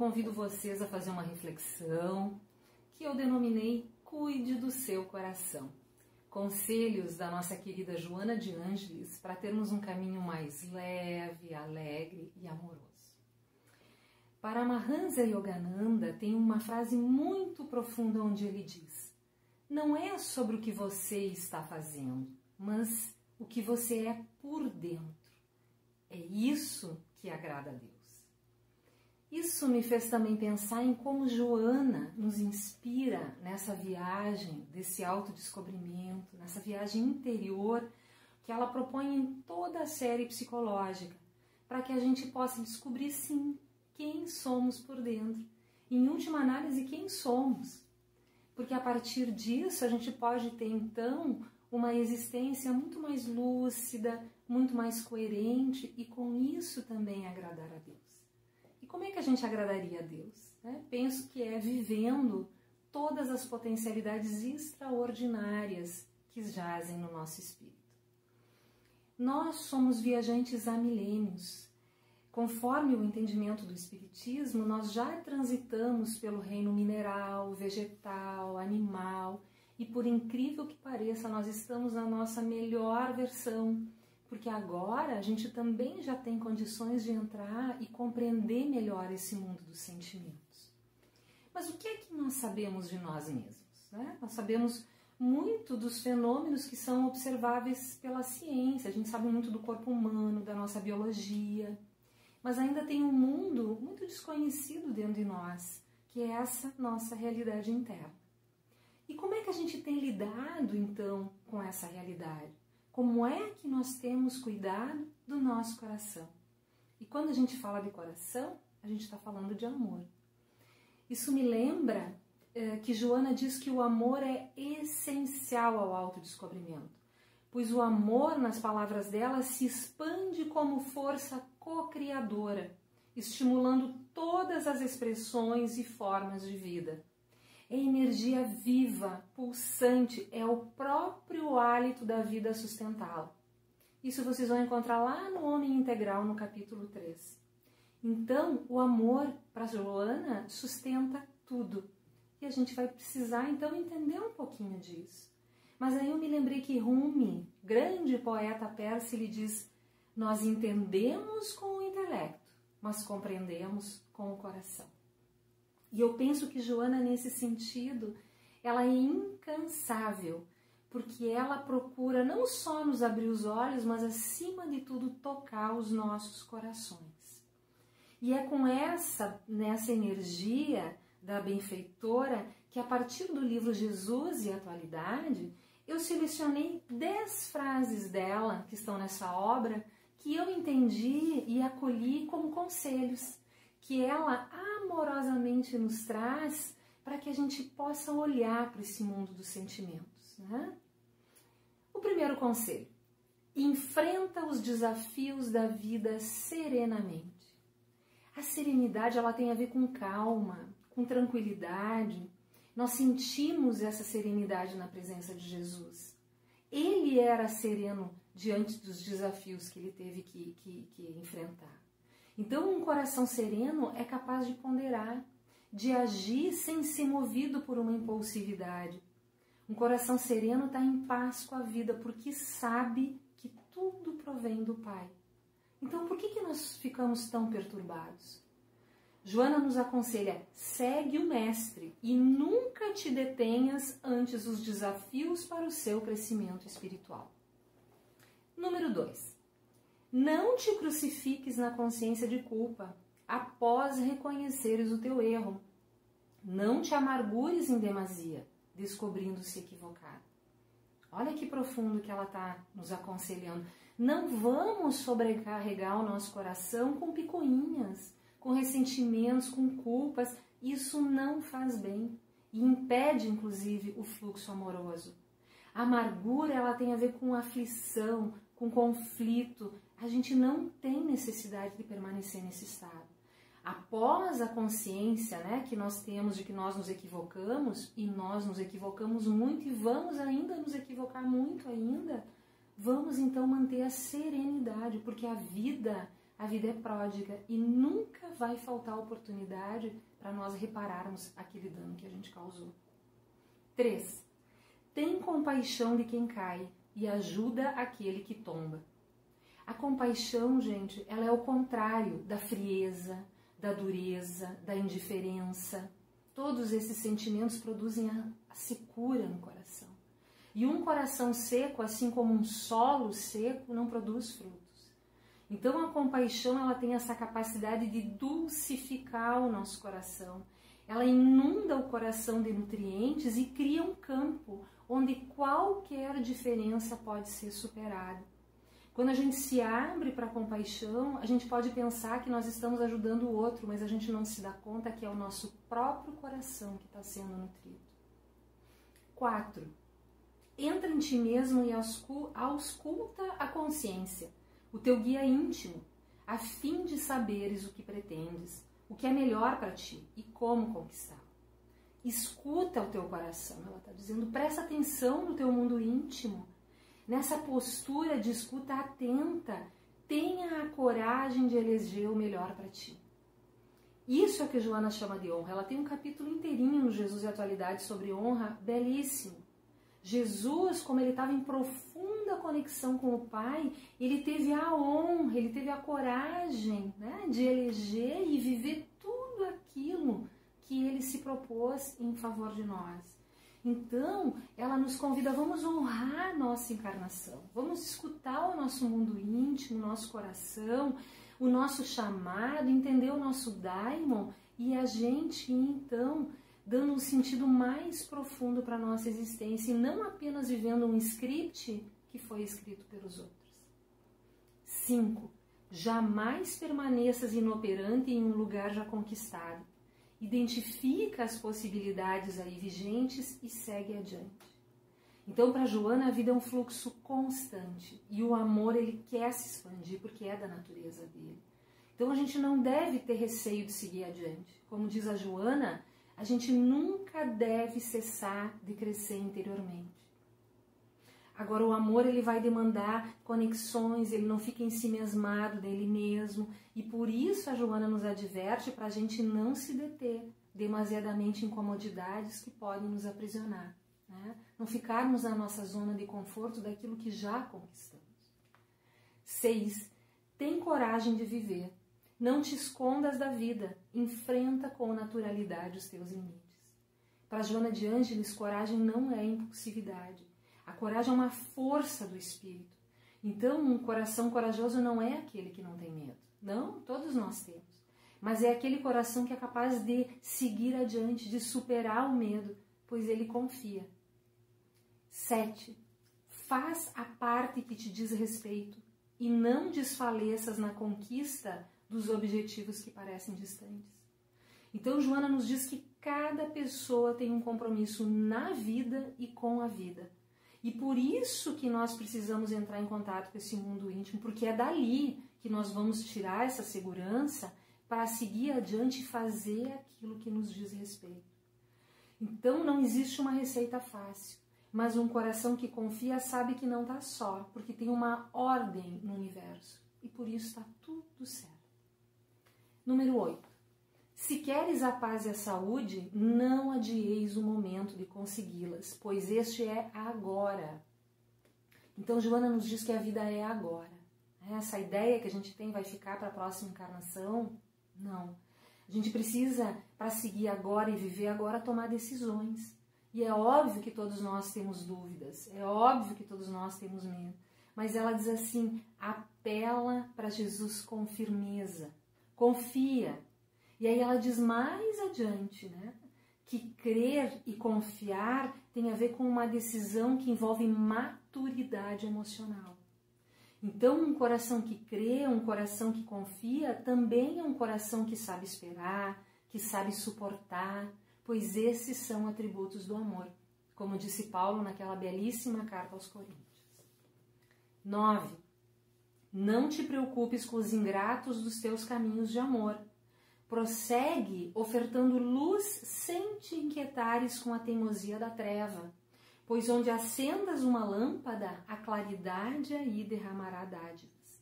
convido vocês a fazer uma reflexão que eu denominei Cuide do seu coração. Conselhos da nossa querida Joana de Ângeles para termos um caminho mais leve, alegre e amoroso. Para Mahansa Yogananda tem uma frase muito profunda onde ele diz: Não é sobre o que você está fazendo, mas o que você é por dentro. É isso que agrada a Deus. Isso me fez também pensar em como Joana nos inspira nessa viagem desse autodescobrimento, nessa viagem interior que ela propõe em toda a série psicológica, para que a gente possa descobrir sim quem somos por dentro. Em última análise, quem somos. Porque a partir disso a gente pode ter então uma existência muito mais lúcida, muito mais coerente e com isso também agradar a Deus. Como é que a gente agradaria a Deus? Né? Penso que é vivendo todas as potencialidades extraordinárias que jazem no nosso espírito. Nós somos viajantes há milênios. Conforme o entendimento do Espiritismo, nós já transitamos pelo reino mineral, vegetal, animal e por incrível que pareça, nós estamos na nossa melhor versão, porque agora a gente também já tem condições de entrar e compreender melhor esse mundo dos sentimentos. Mas o que é que nós sabemos de nós mesmos? Né? Nós sabemos muito dos fenômenos que são observáveis pela ciência, a gente sabe muito do corpo humano, da nossa biologia, mas ainda tem um mundo muito desconhecido dentro de nós, que é essa nossa realidade interna. E como é que a gente tem lidado então com essa realidade? Como é que nós temos cuidado do nosso coração? E quando a gente fala de coração, a gente está falando de amor. Isso me lembra é, que Joana diz que o amor é essencial ao autodescobrimento, pois o amor, nas palavras dela, se expande como força co-criadora, estimulando todas as expressões e formas de vida é energia viva, pulsante, é o próprio hálito da vida sustentá-la. Isso vocês vão encontrar lá no Homem Integral, no capítulo 3. Então, o amor para Joana sustenta tudo. E a gente vai precisar então entender um pouquinho disso. Mas aí eu me lembrei que Rumi, grande poeta persa, ele diz: Nós entendemos com o intelecto, mas compreendemos com o coração. E eu penso que Joana, nesse sentido, ela é incansável, porque ela procura não só nos abrir os olhos, mas acima de tudo tocar os nossos corações. E é com essa, nessa energia da benfeitora que a partir do livro Jesus e Atualidade, eu selecionei dez frases dela que estão nessa obra que eu entendi e acolhi como conselhos que ela amorosamente nos traz para que a gente possa olhar para esse mundo dos sentimentos. Né? O primeiro conselho: enfrenta os desafios da vida serenamente. A serenidade ela tem a ver com calma, com tranquilidade. Nós sentimos essa serenidade na presença de Jesus. Ele era sereno diante dos desafios que ele teve que, que, que enfrentar. Então, um coração sereno é capaz de ponderar, de agir sem ser movido por uma impulsividade. Um coração sereno está em paz com a vida porque sabe que tudo provém do Pai. Então, por que, que nós ficamos tão perturbados? Joana nos aconselha: segue o Mestre e nunca te detenhas antes os desafios para o seu crescimento espiritual. Número 2. Não te crucifiques na consciência de culpa após reconheceres o teu erro. Não te amargures em demasia, descobrindo-se equivocado. Olha que profundo que ela está nos aconselhando. Não vamos sobrecarregar o nosso coração com picuinhas, com ressentimentos, com culpas. Isso não faz bem e impede, inclusive, o fluxo amoroso. A amargura ela tem a ver com aflição, com conflito. A gente não tem necessidade de permanecer nesse estado. Após a consciência né, que nós temos de que nós nos equivocamos, e nós nos equivocamos muito e vamos ainda nos equivocar muito ainda, Vamos então manter a serenidade, porque a vida, a vida é pródiga e nunca vai faltar oportunidade para nós repararmos aquele dano que a gente causou. 3. Tem compaixão de quem cai e ajuda aquele que tomba. A compaixão, gente, ela é o contrário da frieza, da dureza, da indiferença. Todos esses sentimentos produzem a, a secura no coração. E um coração seco, assim como um solo seco, não produz frutos. Então a compaixão ela tem essa capacidade de dulcificar o nosso coração. Ela inunda o coração de nutrientes e cria um campo onde qualquer diferença pode ser superada. Quando a gente se abre para a compaixão, a gente pode pensar que nós estamos ajudando o outro, mas a gente não se dá conta que é o nosso próprio coração que está sendo nutrido. 4. Entra em ti mesmo e ausculta a consciência, o teu guia íntimo, a fim de saberes o que pretendes, o que é melhor para ti e como conquistar. Escuta o teu coração, ela está dizendo, presta atenção no teu mundo íntimo. Nessa postura de escuta atenta, tenha a coragem de eleger o melhor para ti. Isso é o que Joana chama de honra. Ela tem um capítulo inteirinho no Jesus e Atualidade sobre honra, belíssimo. Jesus, como ele estava em profunda conexão com o Pai, ele teve a honra, ele teve a coragem né, de eleger e viver tudo aquilo que ele se propôs em favor de nós. Então, ela nos convida, vamos honrar nossa encarnação, vamos escutar o nosso mundo íntimo, o nosso coração, o nosso chamado, entender o nosso daimon e a gente então dando um sentido mais profundo para a nossa existência e não apenas vivendo um script que foi escrito pelos outros. 5. Jamais permaneças inoperante em um lugar já conquistado identifica as possibilidades aí vigentes e segue adiante. Então, para Joana, a vida é um fluxo constante e o amor ele quer se expandir porque é da natureza dele. Então, a gente não deve ter receio de seguir adiante. Como diz a Joana, a gente nunca deve cessar de crescer interiormente. Agora, o amor ele vai demandar conexões, ele não fica em si mesmado dele mesmo. E por isso a Joana nos adverte para a gente não se deter demasiadamente em comodidades que podem nos aprisionar. Né? Não ficarmos na nossa zona de conforto daquilo que já conquistamos. 6. Tem coragem de viver. Não te escondas da vida. Enfrenta com naturalidade os teus limites. Para Joana de Ângeles, coragem não é impulsividade a coragem é uma força do espírito. Então, um coração corajoso não é aquele que não tem medo. Não, todos nós temos. Mas é aquele coração que é capaz de seguir adiante, de superar o medo, pois ele confia. 7. Faz a parte que te diz respeito e não desfaleças na conquista dos objetivos que parecem distantes. Então, Joana nos diz que cada pessoa tem um compromisso na vida e com a vida. E por isso que nós precisamos entrar em contato com esse mundo íntimo, porque é dali que nós vamos tirar essa segurança para seguir adiante e fazer aquilo que nos diz respeito. Então não existe uma receita fácil, mas um coração que confia sabe que não está só, porque tem uma ordem no universo e por isso está tudo certo. Número 8. Se queres a paz e a saúde, não adieis o momento de consegui-las, pois este é agora. Então, Joana nos diz que a vida é agora. Essa ideia que a gente tem vai ficar para a próxima encarnação? Não. A gente precisa, para seguir agora e viver agora, tomar decisões. E é óbvio que todos nós temos dúvidas, é óbvio que todos nós temos medo. Mas ela diz assim: apela para Jesus com firmeza, confia, e aí ela diz mais adiante, né? Que crer e confiar tem a ver com uma decisão que envolve maturidade emocional. Então, um coração que crê, um coração que confia, também é um coração que sabe esperar, que sabe suportar, pois esses são atributos do amor, como disse Paulo naquela belíssima carta aos Coríntios. 9. Não te preocupes com os ingratos dos teus caminhos de amor, prossegue ofertando luz sem te inquietares com a teimosia da treva, Pois onde acendas uma lâmpada, a claridade aí derramará dádivas.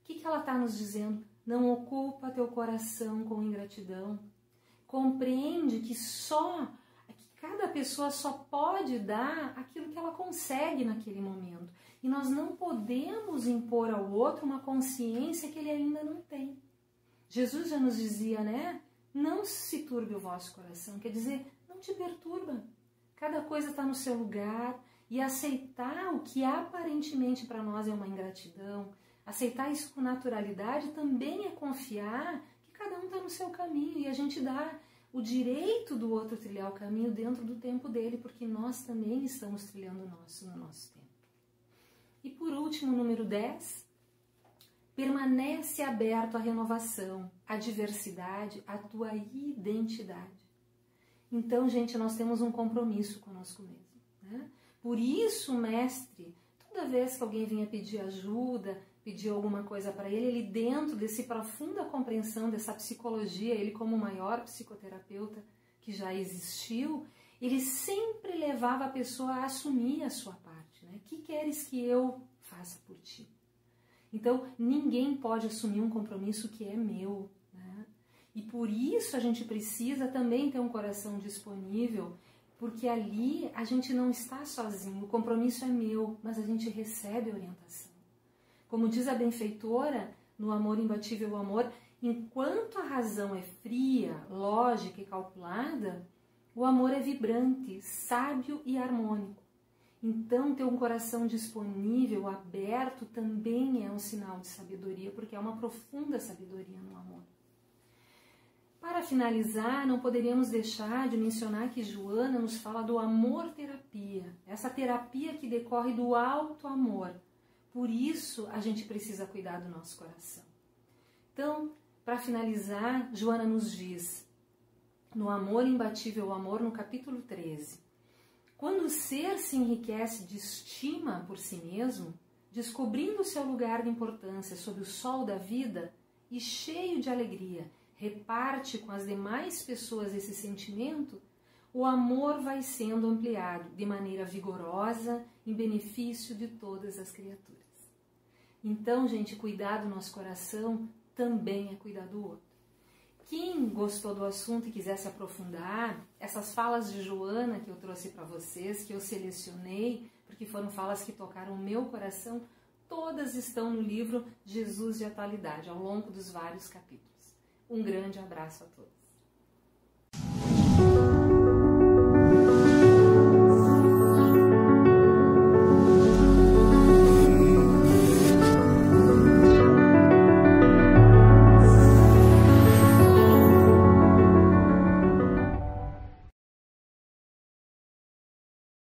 O que, que ela está nos dizendo? Não ocupa teu coração com ingratidão. Compreende que só cada pessoa só pode dar aquilo que ela consegue naquele momento. E nós não podemos impor ao outro uma consciência que ele ainda não tem. Jesus já nos dizia, né? Não se turbe o vosso coração, quer dizer, não te perturba. Cada coisa está no seu lugar e aceitar o que aparentemente para nós é uma ingratidão, aceitar isso com naturalidade também é confiar que cada um está no seu caminho e a gente dá o direito do outro trilhar o caminho dentro do tempo dele, porque nós também estamos trilhando o nosso no nosso tempo. E por último, número 10, permanece aberto à renovação, à diversidade, à tua identidade. Então, gente, nós temos um compromisso conosco mesmo. Né? Por isso, mestre, toda vez que alguém vinha pedir ajuda, pedir alguma coisa para ele, ele dentro desse profunda compreensão dessa psicologia, ele como o maior psicoterapeuta que já existiu, ele sempre levava a pessoa a assumir a sua parte. Né? que queres que eu faça por ti? Então, ninguém pode assumir um compromisso que é meu. Né? E por isso a gente precisa também ter um coração disponível, porque ali a gente não está sozinho, o compromisso é meu, mas a gente recebe orientação. Como diz a benfeitora, no Amor Imbatível Amor, enquanto a razão é fria, lógica e calculada, o amor é vibrante, sábio e harmônico. Então, ter um coração disponível, aberto, também é um sinal de sabedoria, porque é uma profunda sabedoria no amor. Para finalizar, não poderíamos deixar de mencionar que Joana nos fala do amor-terapia, essa terapia que decorre do alto amor. Por isso, a gente precisa cuidar do nosso coração. Então, para finalizar, Joana nos diz, no Amor Imbatível, o Amor, no capítulo 13, quando o ser se enriquece de estima por si mesmo, descobrindo seu lugar de importância sob o sol da vida e cheio de alegria, reparte com as demais pessoas esse sentimento, o amor vai sendo ampliado de maneira vigorosa em benefício de todas as criaturas. Então, gente, cuidar do nosso coração também é cuidar do outro. Quem gostou do assunto e quiser se aprofundar, essas falas de Joana que eu trouxe para vocês, que eu selecionei, porque foram falas que tocaram o meu coração, todas estão no livro Jesus de Atualidade, ao longo dos vários capítulos. Um grande abraço a todos.